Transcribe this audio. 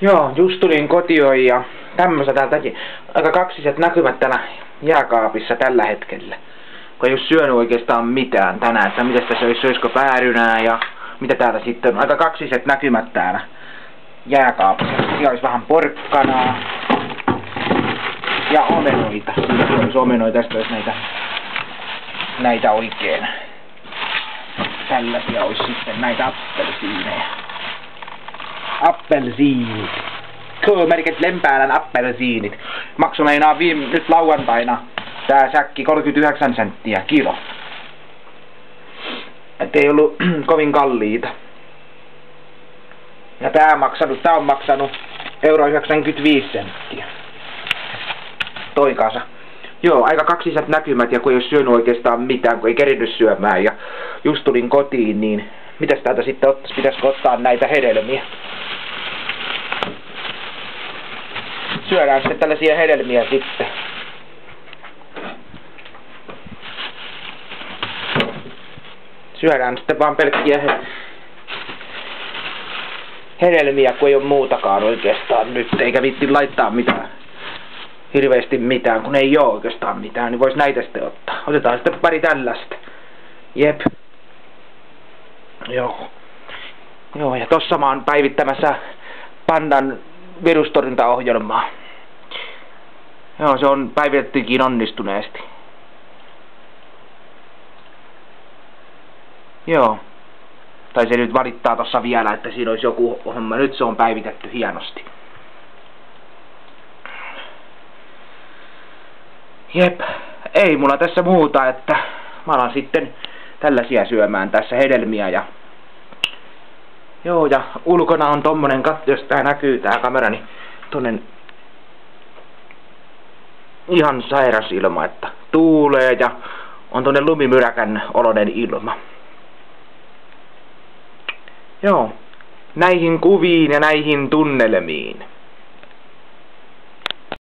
Joo, just tulin kotiin ja tämmöistä täältäkin. Aika kaksiset näkymät täällä jääkaapissa tällä hetkellä. Kun ei ole syönyt oikeastaan mitään tänään, että mitä tässä olisi, söisikö päärynää ja mitä täällä sitten on. Aika kaksiset näkymät täällä jääkaapissa. Siellä olisi vähän porkkanaa ja omenoita. Siellä olisi omenoita, tästä olisi näitä, näitä oikein. Tällaisia olisi sitten näitä appelsiineja appelsiinit. K-merkit Lempäälän appelsiinit. Maksu meinaa viime, nyt lauantaina tää säkki 39 senttiä kilo. Et ei ollut kovin kalliita. Ja tää, maksanut, tää on maksanut euro 95 senttiä. Toi kasa. Joo, aika kaksiset näkymät ja kun ei ole syönyt oikeastaan mitään, kun ei kerinyt syömään ja just tulin kotiin, niin mitäs täältä sitten ottais, pitäisikö ottaa näitä hedelmiä? syödään sitten tällaisia hedelmiä sitten. Syödään sitten vaan pelkkiä he hedelmiä, kun ei ole muutakaan oikeastaan nyt, eikä vitti laittaa mitään hirveästi mitään, kun ei ole oikeastaan mitään, niin vois näitä sitten ottaa. Otetaan sitten pari tällaista. Jep. Joo. Joo, ja tossa mä oon päivittämässä pandan virustorjuntaohjelmaa. Joo, se on päivitettykin onnistuneesti. Joo. Tai se nyt valittaa tossa vielä, että siinä olisi joku homma. Nyt se on päivitetty hienosti. Jep. Ei mulla tässä muuta, että mä alan sitten tällaisia syömään tässä hedelmiä ja Joo, ja ulkona on tommonen katto, jos tää näkyy tää kamera, niin tonnen ihan sairas ilma, että tuulee ja on tonne lumimyräkän oloinen ilma. Joo, näihin kuviin ja näihin tunnelmiin.